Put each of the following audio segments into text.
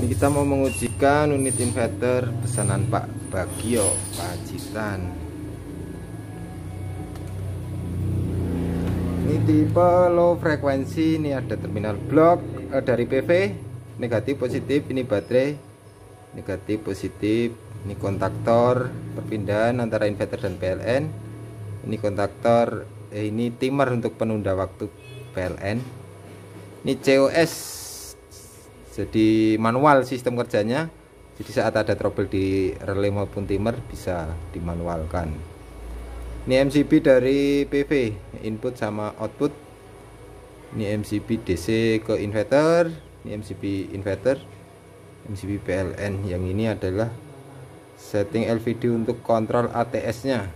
Ini kita mau mengujikan unit inverter pesanan Pak Bagio Pacitan. Ini tipe low frekuensi, ini ada terminal blok eh, dari PV negatif positif, ini baterai negatif positif, ini kontaktor perpindahan antara inverter dan PLN. Ini kontaktor eh, ini timer untuk penunda waktu PLN. Ini COS jadi manual sistem kerjanya. Jadi saat ada trouble di relay maupun timer bisa dimanualkan. Ini MCB dari PV input sama output. Ini MCB DC ke inverter ini MCB inverter MCB PLN yang ini adalah setting LVD untuk kontrol ATS nya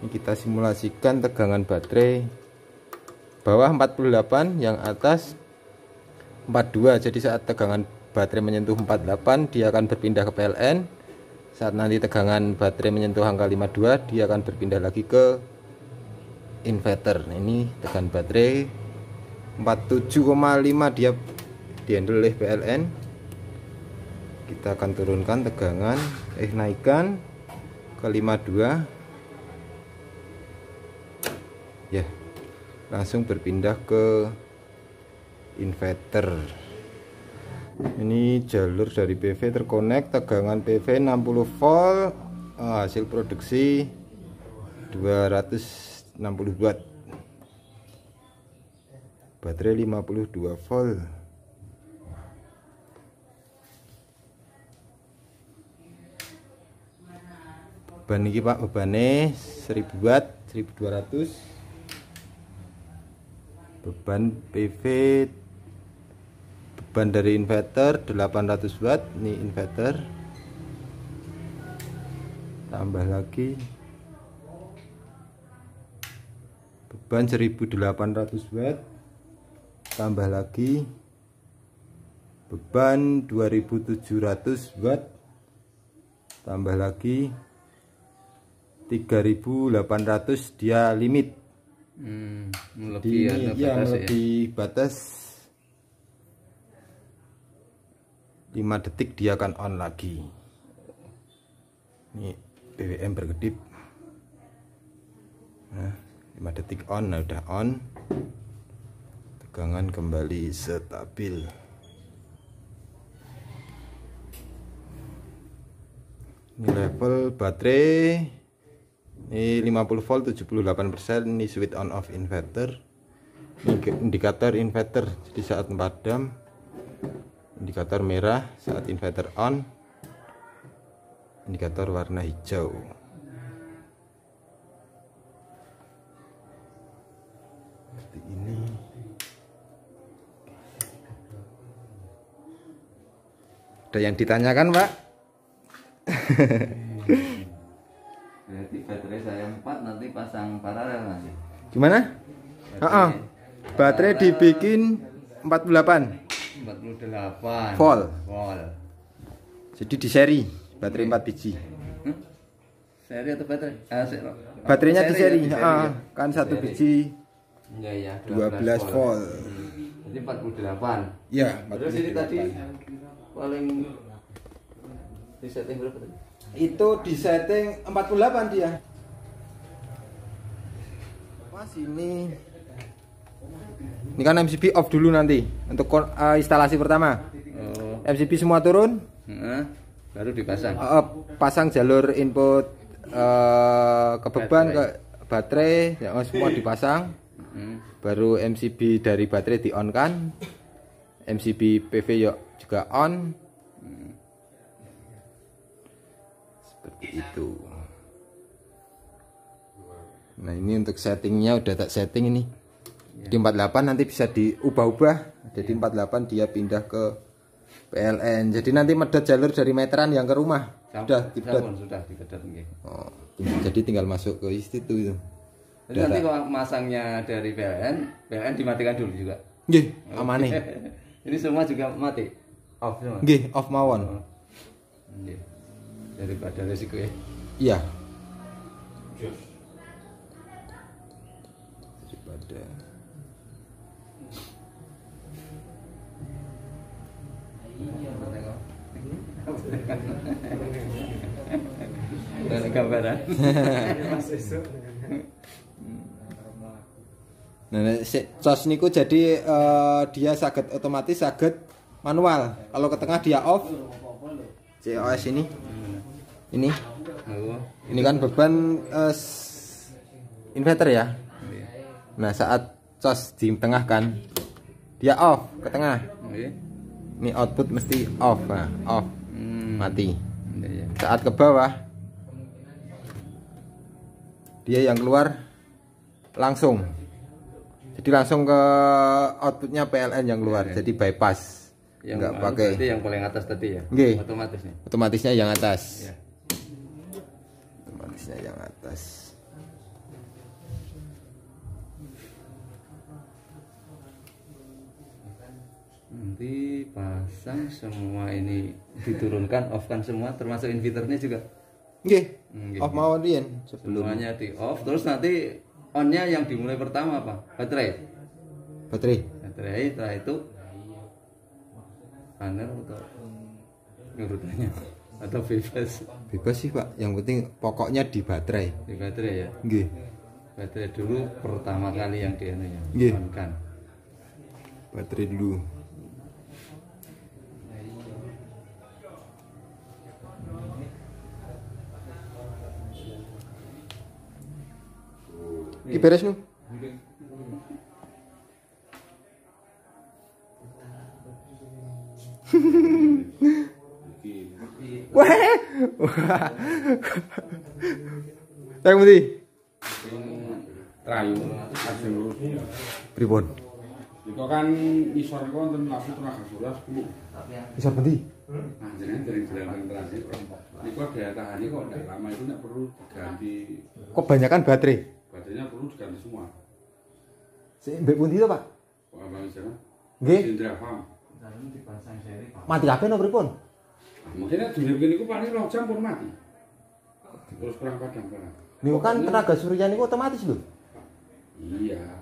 ini kita simulasikan tegangan baterai bawah 48 yang atas 42 jadi saat tegangan baterai menyentuh 48 dia akan berpindah ke PLN saat nanti tegangan baterai menyentuh angka 52 dia akan berpindah lagi ke inverter. Nah, ini tegangan baterai. 47,5 dia dihandle oleh PLN kita akan turunkan tegangan eh naikkan ke 52 ya langsung berpindah ke inverter. Ini jalur dari PV terkonek tegangan PV 60 volt ah, hasil produksi 260 watt. Baterai 52 volt. Beban ini pak bebannya 1000 watt 1200 beban PV beban dari inverter 800 watt ini inverter. Tambah lagi. Beban 1800 watt. Tambah lagi. Beban 2700 watt. Tambah lagi. 3800 dia limit. Hmm, melebihi Jadi, ya, melebihi ya? batas 5 detik dia akan on lagi. Ini BBM berkedip. Nah 5 detik on nah udah on. Tegangan kembali stabil. Ini level baterai. Ini 50 volt 78% ini switch on off inverter. Ini indikator inverter. Jadi saat padam indikator merah saat inverter on. Indikator warna hijau. Seperti ini. Ada yang ditanyakan pak? Berarti baterai saya 4 nanti pasang paralel nanti. Gimana? Baterai, uh -uh. baterai dibikin 48 48 volt volt jadi di seri baterai 4 biji hmm? seri atau baterai? Ah, baterainya di seri, ya, di seri ah, kan satu biji ya, ya, 12, 12 volt, volt. Hmm. jadi 48 ya 48. terus ini tadi paling di setting berapa tadi? itu di setting 48 dia Mas ini ini kan MCB off dulu nanti untuk uh, instalasi pertama. Oh. MCB semua turun. Uh, baru dipasang. Uh, pasang jalur input uh, ke beban ke baterai, ya, semua dipasang. Uh. Baru MCB dari baterai di on kan. MCB PV yuk juga on. Seperti itu. Nah ini untuk settingnya udah tak setting ini di 48 nanti bisa diubah-ubah jadi 48 dia pindah ke PLN jadi nanti medot jalur dari meteran yang ke rumah sudah dipedot sudah dipedot oh, jadi tinggal masuk ke situ itu jadi nanti kalau masangnya dari PLN PLN dimatikan dulu juga Nggih, amane. ini semua juga mati. Off semua. Nggih, off mawon. Oh. Daripada resiko ya. Iya. Daripada Ada gambaran. Nah, nek si- cos niku jadi eh, dia saged otomatis saged manual. Kalau ke tengah dia off. COS ini. Ini. Ini kan beban eh, s- inverter ya. Iya. Nah, saat cos di tengah kan dia off ke tengah. Iya. Ini output mesti off. Nah, off. Hmm. Mati. Iya. Saat ke bawah dia yang keluar langsung. Jadi langsung ke outputnya PLN yang keluar. Jadi bypass. Yang Enggak anu pakai. yang paling atas tadi ya. Nggih. Otomatis nih. Otomatisnya yang atas. Iya. Otomatisnya yang atas. Nanti pasang semua ini diturunkan, off kan semua termasuk inverternya juga. Nggih. Nggih. Off mau riyen sebelum Semuanya di off terus nanti onnya yang dimulai pertama apa? Baterai. baterai. Baterai setelah itu panel atau urutannya atau bebas Bebas sih, Pak. Yang penting pokoknya di baterai. di baterai ya. Nggih. Baterai dulu pertama kali yang di ya. Nggih. Baterai dulu. Iki beres nu. Wah. Yang putih. Trayu asing lurus. Pripun? Iku kan isor iku wonten lampu tenaga surya 10. Bisa putih. Nah, jenengan dari jalan transit. Niku daya tahannya kok ndak lama itu ndak perlu diganti Kok banyakan baterai? Baterainya perlu diganti semua. Si Mbak Pundi to, Pak? Kok abang sana? Nggih. Indra Farm. Mati kabeh no pripun? Nah, mungkin dunia begini ku paling rong jam pun mati. Terus kurang padam kurang. Niku kan tenaga surya niku otomatis lho. Iya.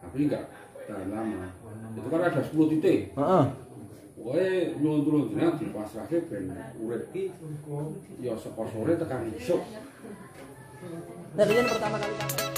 Tapi enggak tahan lama. Itu kan ada 10 titik. Heeh. Pokoknya nyuntulun jenengan dipasrahke ben urip ki ya saka sore tekan esuk. Nah, ini pertama kali